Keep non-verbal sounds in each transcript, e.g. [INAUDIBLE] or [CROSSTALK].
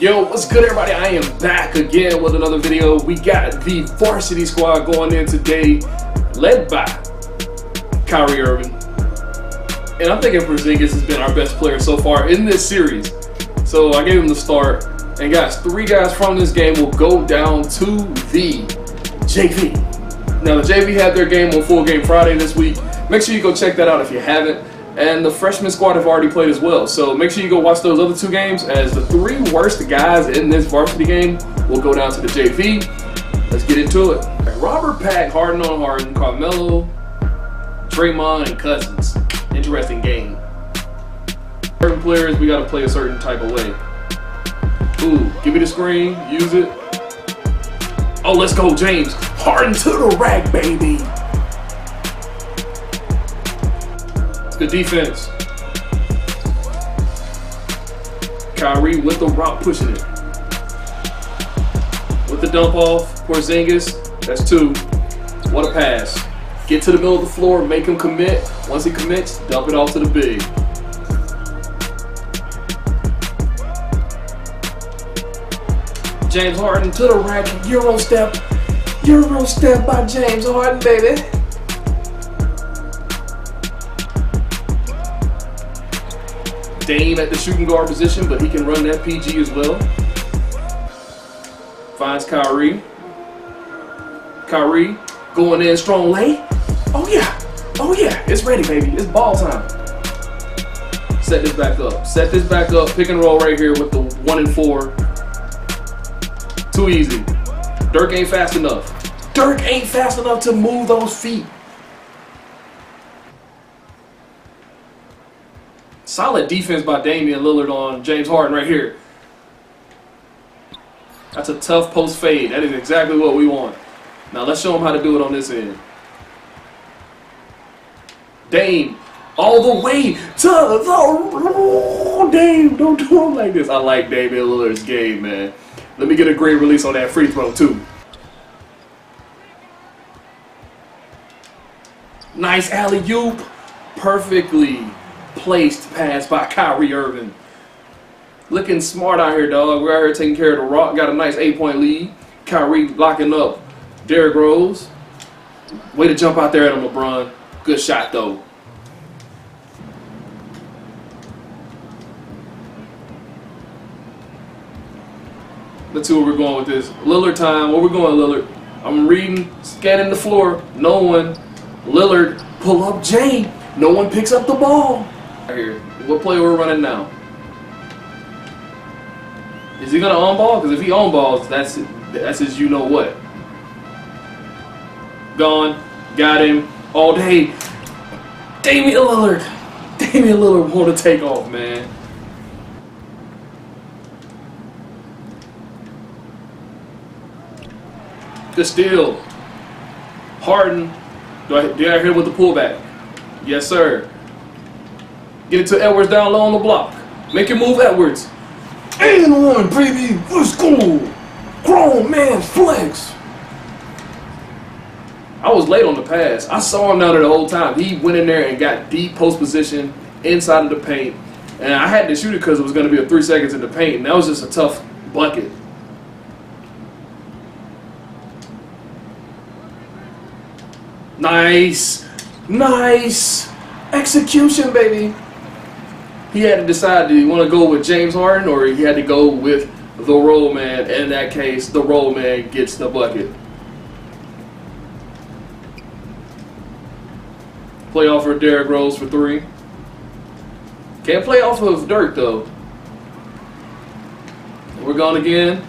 Yo, what's good everybody? I am back again with another video. We got the varsity squad going in today, led by Kyrie Irving. And I'm thinking Porzingis has been our best player so far in this series. So I gave him the start. And guys, three guys from this game will go down to the JV. Now the JV had their game on Full Game Friday this week. Make sure you go check that out if you haven't and the freshman squad have already played as well. So make sure you go watch those other two games as the three worst guys in this varsity game will go down to the JV. Let's get into it. Robert Pack, Harden on Harden, Carmelo, Draymond, and Cousins. Interesting game. Certain players, we got to play a certain type of way. Ooh, give me the screen, use it. Oh, let's go, James. Harden to the rack, baby. Good defense. Kyrie with the rock pushing it. With the dump off, Porzingis, that's two. What a pass. Get to the middle of the floor, make him commit. Once he commits, dump it off to the big. James Harden to the rack, Euro step. Euro step by James Harden, baby. Dame at the shooting guard position, but he can run that PG as well. Finds Kyrie. Kyrie going in strong late. Oh yeah. Oh yeah. It's ready, baby. It's ball time. Set this back up. Set this back up. Pick and roll right here with the one and four. Too easy. Dirk ain't fast enough. Dirk ain't fast enough to move those feet. Solid defense by Damian Lillard on James Harden right here. That's a tough post fade. That is exactly what we want. Now let's show him how to do it on this end. Dame, all the way to the Dame. Don't do him like this. I like Damian Lillard's game, man. Let me get a great release on that free throw too. Nice alley oop, perfectly placed pass by [LAUGHS] Kyrie Irving. Looking smart out here, dog. We're out here taking care of the rock. Got a nice eight-point lead. Kyrie locking up Derrick Rose. Way to jump out there at him, LeBron. Good shot, though. Let's see where we're going with this. Lillard time. Where we going, Lillard? I'm reading, scanning the floor. No one. Lillard, pull up Jay. No one picks up the ball here. What play we're running now? Is he gonna on ball? Because if he on balls, that's that's his you know what. Gone, got him all day. Damian Lillard, [LAUGHS] Damian Lillard want to take off, man. Good steal. Harden, do I, do I hit with the pullback? Yes, sir. Get it to Edwards down low on the block. Make it move Edwards. And one, baby. Let's go. Grown man flex. I was late on the pass. I saw him down there the whole time. He went in there and got deep post position inside of the paint. And I had to shoot it because it was going to be a three seconds in the paint. And that was just a tough bucket. Nice. Nice. Execution, baby he had to decide do you want to go with James Harden or he had to go with the roll man. In that case, the roll man gets the bucket. Play off for Derrick Rose for three. Can't play off of Dirk though. We're gone again.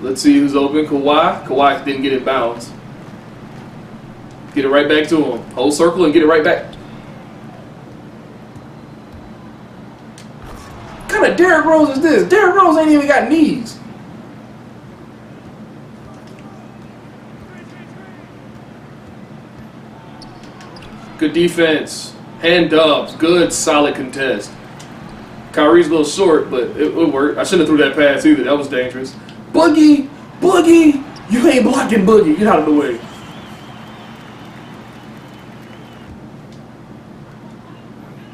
Let's see who's open. Kawhi. Kawhi didn't get it bounced. Get it right back to him. Whole circle and get it right back. kind of Derrick Rose is this? Derrick Rose ain't even got knees. Good defense. Hand dubs. Good, solid contest. Kyrie's a little short, but it, it worked. I shouldn't have threw that pass either. That was dangerous. Boogie! Boogie! You ain't blocking Boogie. Get out of the way.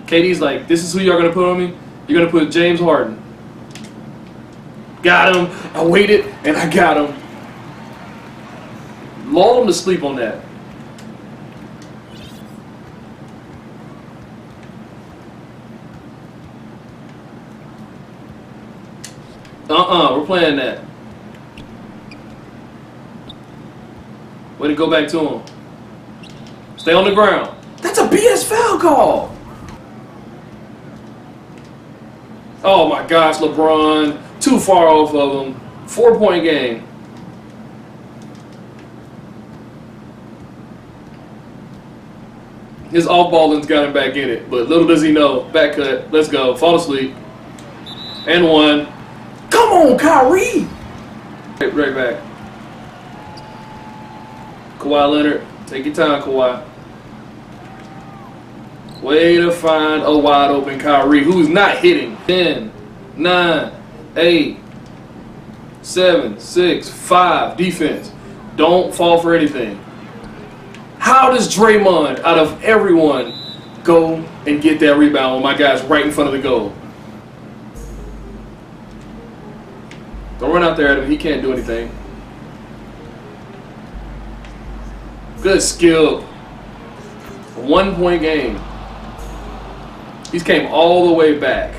KD's like, this is who y'all gonna put on me? You're going to put James Harden. Got him. I waited and I got him. Lull him to sleep on that. Uh-uh, we're playing that. Way to go back to him. Stay on the ground. That's a BS foul call. Oh my gosh, LeBron. Too far off of him. Four point game. His off balling's got him back in it, but little does he know. Back cut. Let's go. Fall asleep. And one. Come on, Kyrie. Right, right back. Kawhi Leonard. Take your time, Kawhi. Way to find a wide open Kyrie who's not hitting. 10, 9, 8, 7, 6, 5. Defense. Don't fall for anything. How does Draymond, out of everyone, go and get that rebound when my guy's right in front of the goal? Don't run out there at him. He can't do anything. Good skill. One point game. He's came all the way back.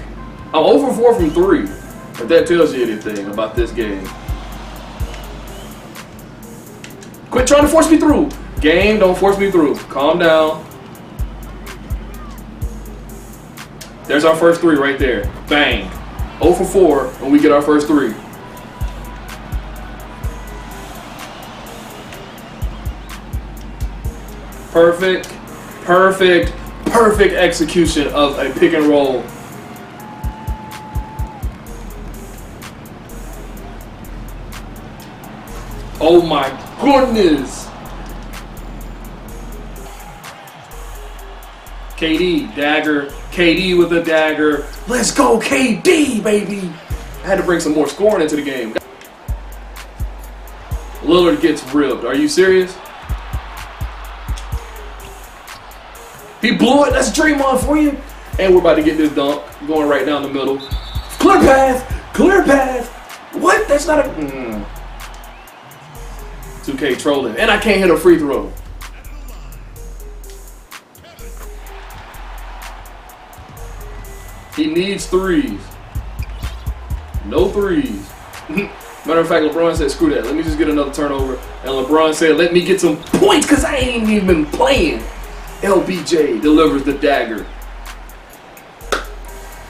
I'm oh over 4 from 3. If that tells you anything about this game. Quit trying to force me through. Game, don't force me through. Calm down. There's our first three right there. Bang. 0 for 4 when we get our first three. Perfect, perfect, perfect execution of a pick and roll. Oh my goodness. KD, dagger. KD with a dagger. Let's go, KD, baby. I had to bring some more scoring into the game. Lillard gets ribbed. Are you serious? He blew it. That's Draymond for you. And we're about to get this dunk going right down the middle. Clear path. Clear path. What? That's not a. Mm. 2K trolling. And I can't hit a free throw. He needs threes. No threes. [LAUGHS] Matter of fact, LeBron said, screw that. Let me just get another turnover. And LeBron said, let me get some points because I ain't even playing. LBJ delivers the dagger.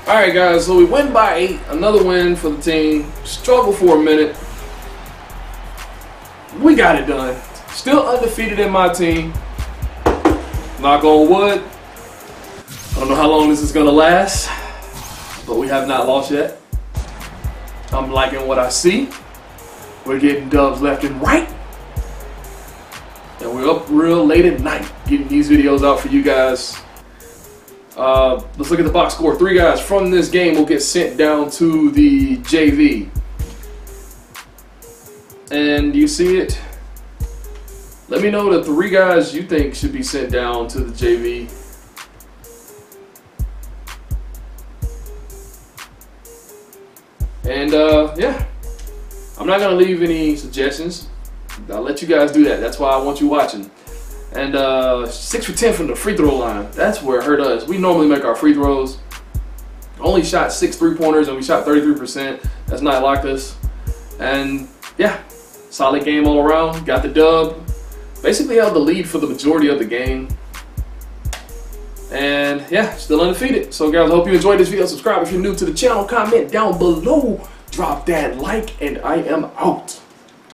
All right, guys, so we win by eight. Another win for the team. Struggle for a minute. We got it done. Still undefeated in MyTeam. Knock on wood. I don't know how long this is going to last, but we have not lost yet. I'm liking what I see. We're getting dubs left and right. And we're up real late at night getting these videos out for you guys. Uh, let's look at the box score. Three guys from this game will get sent down to the JV. And you see it? Let me know the three guys you think should be sent down to the JV. And uh, yeah, I'm not gonna leave any suggestions. I'll let you guys do that. That's why I want you watching. And uh, 6 for 10 from the free throw line. That's where it hurt us. We normally make our free throws. Only shot six three-pointers and we shot 33%. That's not like us. And yeah, solid game all around. Got the dub. Basically held the lead for the majority of the game. And yeah, still undefeated. So guys, I hope you enjoyed this video. Subscribe if you're new to the channel. Comment down below. Drop that like and I am out.